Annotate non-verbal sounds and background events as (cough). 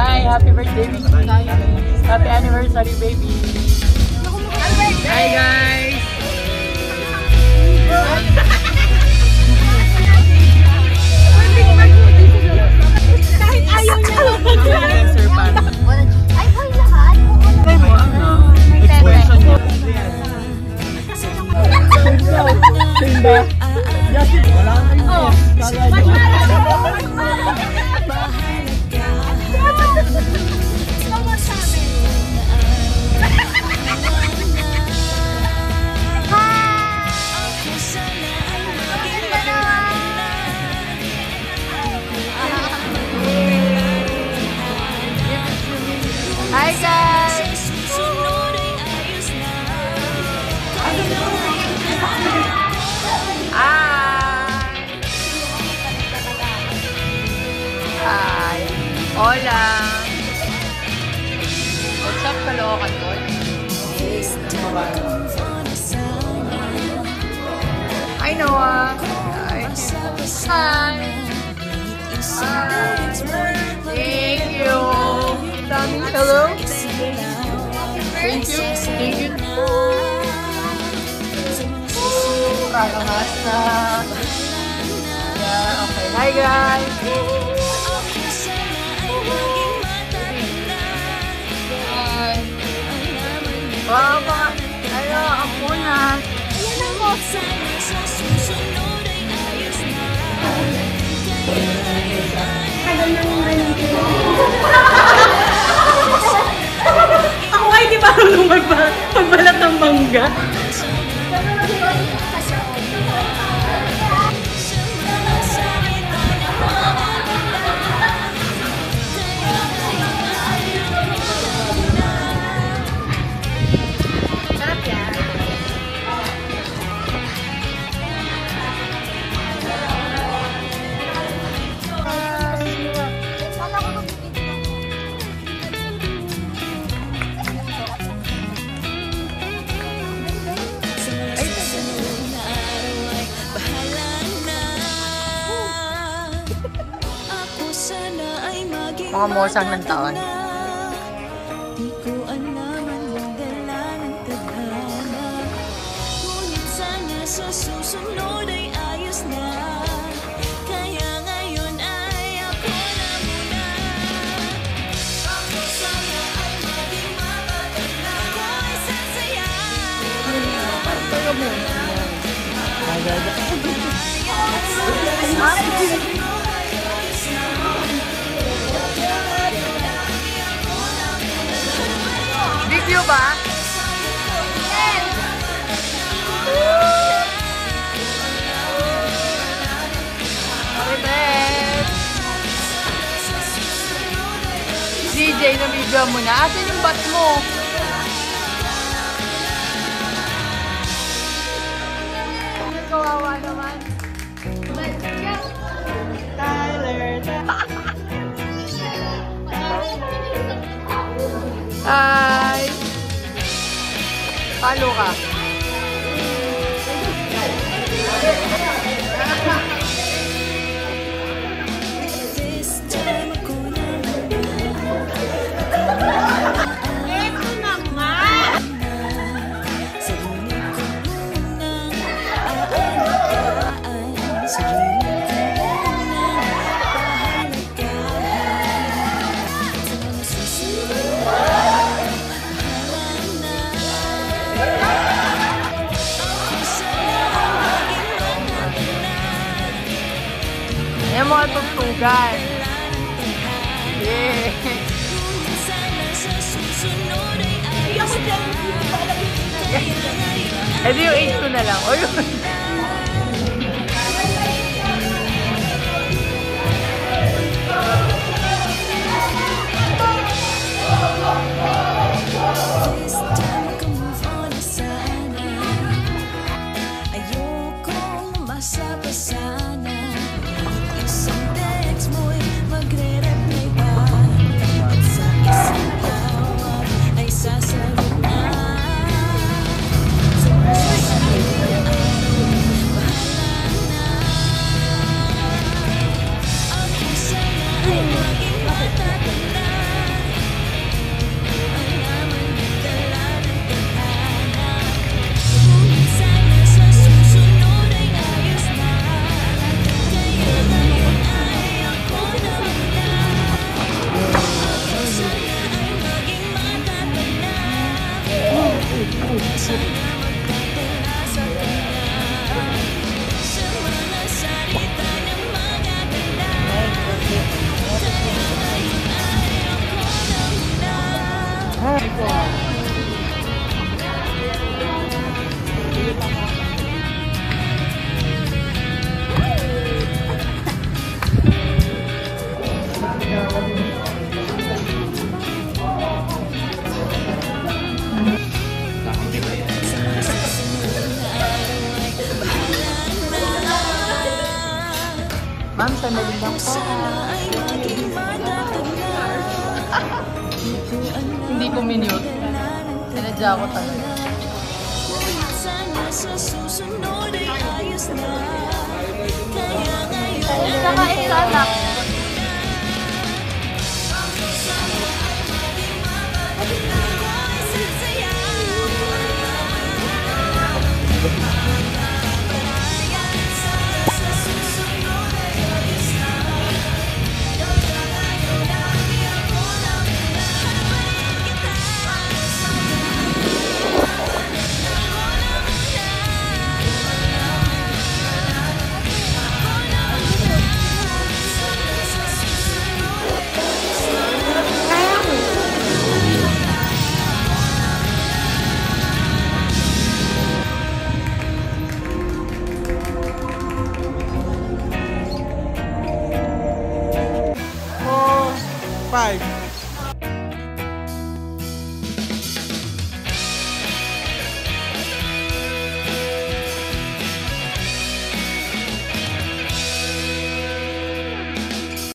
Hi, happy birthday, Vicky. Happy anniversary, baby. Hi, guys. Kahit ayaw niya. Sir Pan. Ay, boy, lahat? Try mo, ano? Expression mo. Simba. Justin, wala Oh. Kala niyo. so much happening. Hi, Noah. Hi. Hi. Hi. Thank you. Tommy, hello. Thank you. Thank you. Kakangas na. Yeah, okay. Hi, guys. Hi. Wow, Tagal na naman ang Mga mosang ng taon. Sa susunod ay ayos na. Kaya ngayon Video ba? Okay, Ben. DJ, na-video mo na. Asan yung bat mo? Kawawa naman. Tyler. Hi! (laughs) Allora. Ngayon Eh di yung age ko na lang. O yun. Di ko alam Hindi ko minute. Sinadya ko talaga. Sa ayos na Kaya ngayon Thank you.